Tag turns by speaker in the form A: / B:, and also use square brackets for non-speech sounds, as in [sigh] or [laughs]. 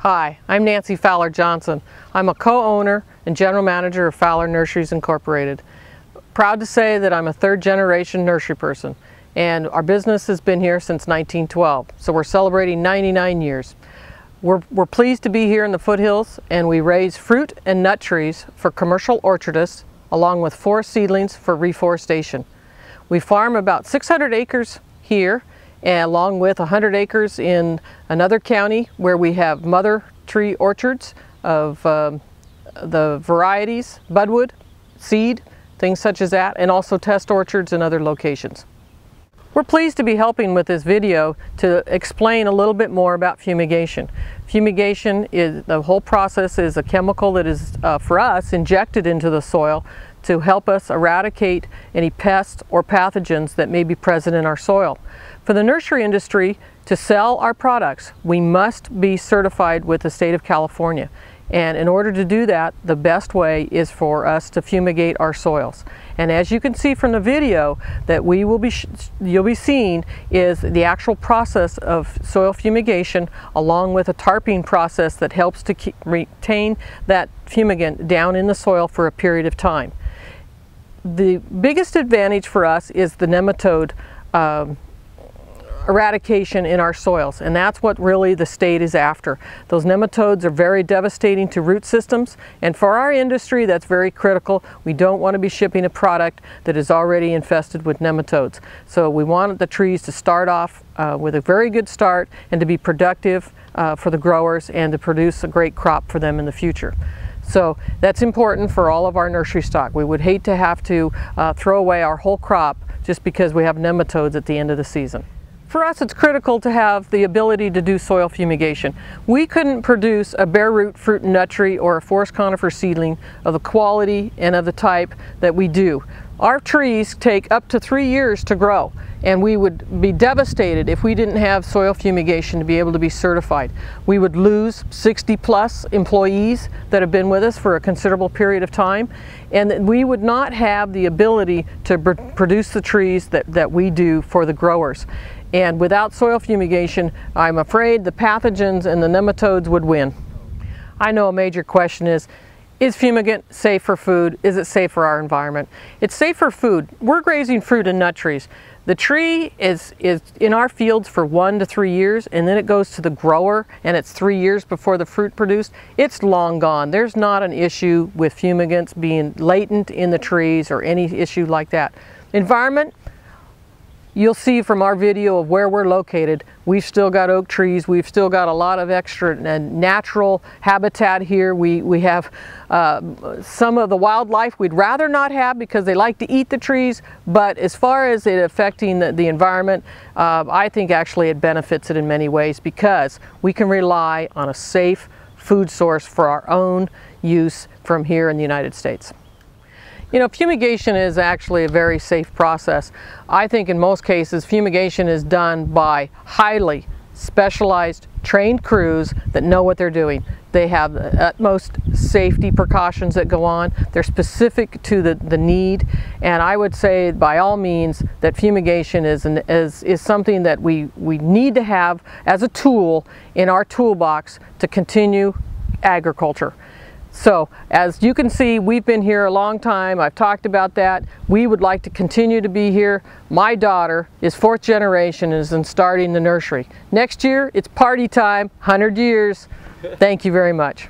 A: Hi, I'm Nancy Fowler Johnson. I'm a co-owner and general manager of Fowler Nurseries Incorporated. Proud to say that I'm a third generation nursery person and our business has been here since 1912, so we're celebrating 99 years. We're, we're pleased to be here in the foothills and we raise fruit and nut trees for commercial orchardists along with forest seedlings for reforestation. We farm about 600 acres here along with 100 acres in another county where we have mother tree orchards of um, the varieties, budwood, seed, things such as that, and also test orchards in other locations. We're pleased to be helping with this video to explain a little bit more about fumigation. Fumigation is, the whole process is a chemical that is, uh, for us, injected into the soil to help us eradicate any pests or pathogens that may be present in our soil. For the nursery industry to sell our products, we must be certified with the state of California. And in order to do that, the best way is for us to fumigate our soils. And as you can see from the video that we will be you'll be seeing is the actual process of soil fumigation along with a tarping process that helps to keep, retain that fumigant down in the soil for a period of time. The biggest advantage for us is the nematode um, eradication in our soils and that's what really the state is after. Those nematodes are very devastating to root systems and for our industry that's very critical. We don't want to be shipping a product that is already infested with nematodes. So we want the trees to start off uh, with a very good start and to be productive uh, for the growers and to produce a great crop for them in the future. So that's important for all of our nursery stock. We would hate to have to uh, throw away our whole crop just because we have nematodes at the end of the season. For us, it's critical to have the ability to do soil fumigation. We couldn't produce a bare root fruit and nut tree or a forest conifer seedling of the quality and of the type that we do. Our trees take up to three years to grow and we would be devastated if we didn't have soil fumigation to be able to be certified. We would lose 60 plus employees that have been with us for a considerable period of time and we would not have the ability to produce the trees that, that we do for the growers. And without soil fumigation, I'm afraid the pathogens and the nematodes would win. I know a major question is, is fumigant safe for food? Is it safe for our environment? It's safe for food. We're grazing fruit and nut trees. The tree is, is in our fields for one to three years and then it goes to the grower and it's three years before the fruit produced. It's long gone. There's not an issue with fumigants being latent in the trees or any issue like that. Environment, You'll see from our video of where we're located, we've still got oak trees, we've still got a lot of extra and natural habitat here. We, we have uh, some of the wildlife we'd rather not have because they like to eat the trees, but as far as it affecting the, the environment, uh, I think actually it benefits it in many ways because we can rely on a safe food source for our own use from here in the United States. You know, fumigation is actually a very safe process. I think in most cases, fumigation is done by highly specialized, trained crews that know what they're doing. They have the utmost safety precautions that go on. They're specific to the, the need. And I would say by all means that fumigation is, an, is, is something that we, we need to have as a tool in our toolbox to continue agriculture. So as you can see, we've been here a long time. I've talked about that. We would like to continue to be here. My daughter is fourth generation and is in starting the nursery. Next year, it's party time, 100 years. [laughs] Thank you very much.